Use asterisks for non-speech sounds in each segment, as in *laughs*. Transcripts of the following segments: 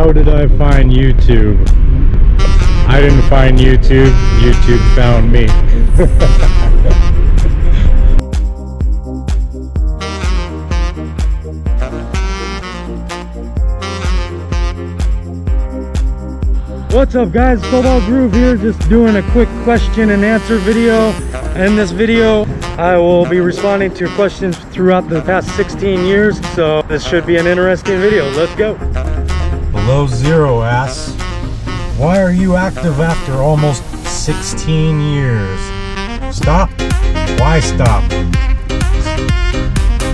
How did I find YouTube? I didn't find YouTube, YouTube found me. *laughs* What's up guys, CobaltGruv here, just doing a quick question and answer video. In this video, I will be responding to your questions throughout the past 16 years, so this should be an interesting video. Let's go. Below Zero asks, why are you active after almost 16 years? Stop? Why stop?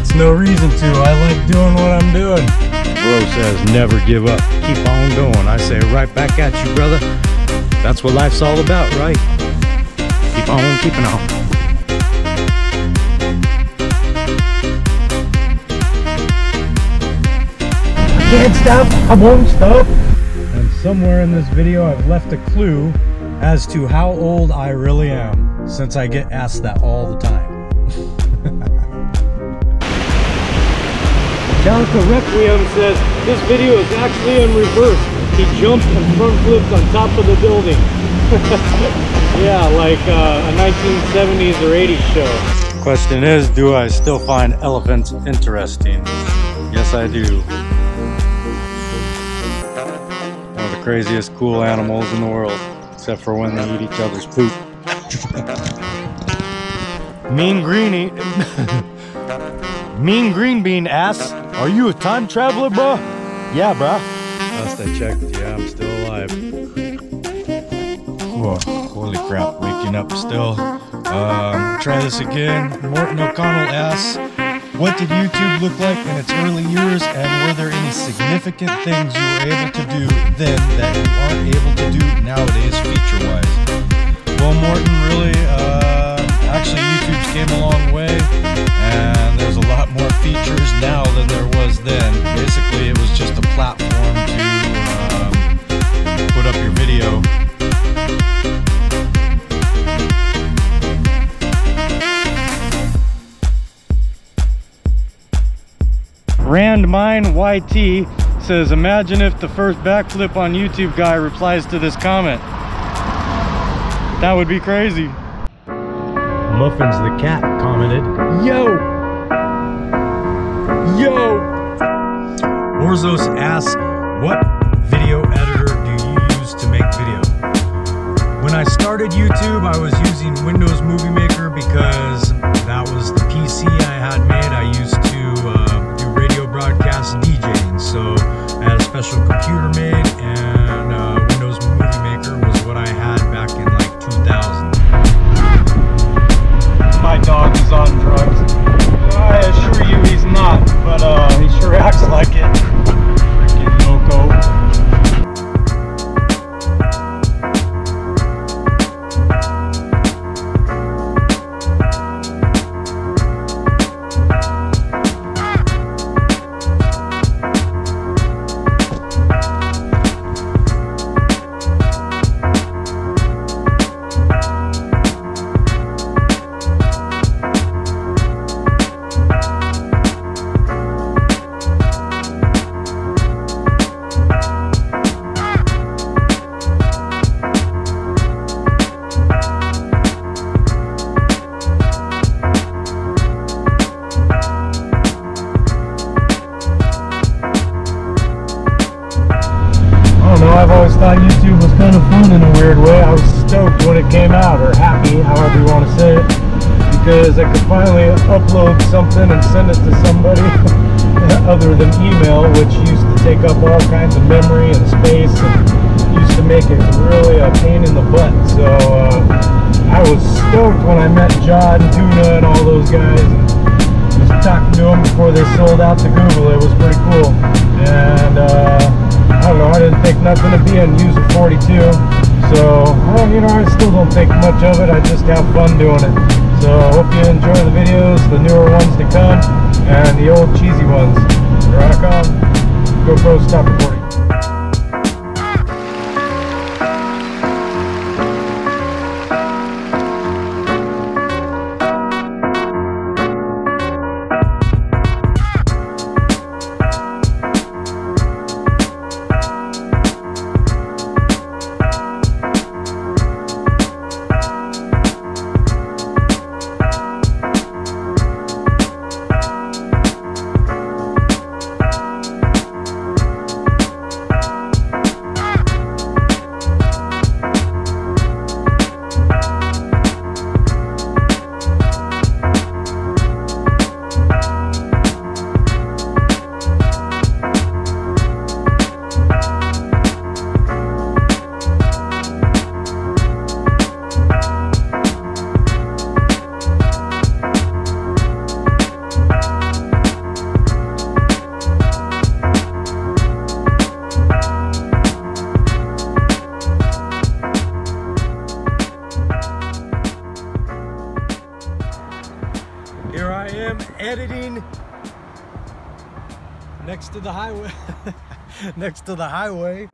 It's no reason to, I like doing what I'm doing. Bro says never give up, keep on going. I say right back at you, brother. That's what life's all about, right? Keep on keeping on. Can't stop, I won't stop. And somewhere in this video I've left a clue as to how old I really am, since I get asked that all the time. *laughs* Metallica Requiem says this video is actually in reverse. He jumped and front flipped on top of the building. *laughs* yeah, like uh, a 1970s or 80s show. Question is, do I still find elephants interesting? Yes, I do. Craziest cool animals in the world, except for when they eat each other's poop. *laughs* mean Greenie. *laughs* mean Green Bean asks, are you a time traveler, bro? Yeah, bro. Last I checked, yeah, I'm still alive. Whoa, holy crap, waking up still. Um, try this again. Morton O'Connell asks, what did YouTube look like in its early years, and were there any significant things you were able to do Randmine YT says, imagine if the first backflip on YouTube guy replies to this comment. That would be crazy. Muffins the cat commented, Yo! Yo! Orzos asks, what video editor do you use to make video? When I started YouTube, I was using Windows Movie Maker because that was the PC I had made. I used to uh, broadcast DJing, so I had a special computer made, always thought YouTube was kind of fun in a weird way. I was stoked when it came out, or happy, however you want to say it, because I could finally upload something and send it to somebody *laughs* other than email, which used to take up all kinds of memory and space and used to make it really a pain in the butt. So uh, I was stoked when I met John Tuna and all those guys. And, just talking to them before they sold out to Google. It was pretty cool. And uh, I didn't think nothing of being user 42. So, well, you know, I still don't think much of it. I just have fun doing it. So I hope you enjoy the videos, the newer ones to come, and the old cheesy ones. Rock on. GoPro, stop recording. Editing next to the highway. *laughs* next to the highway.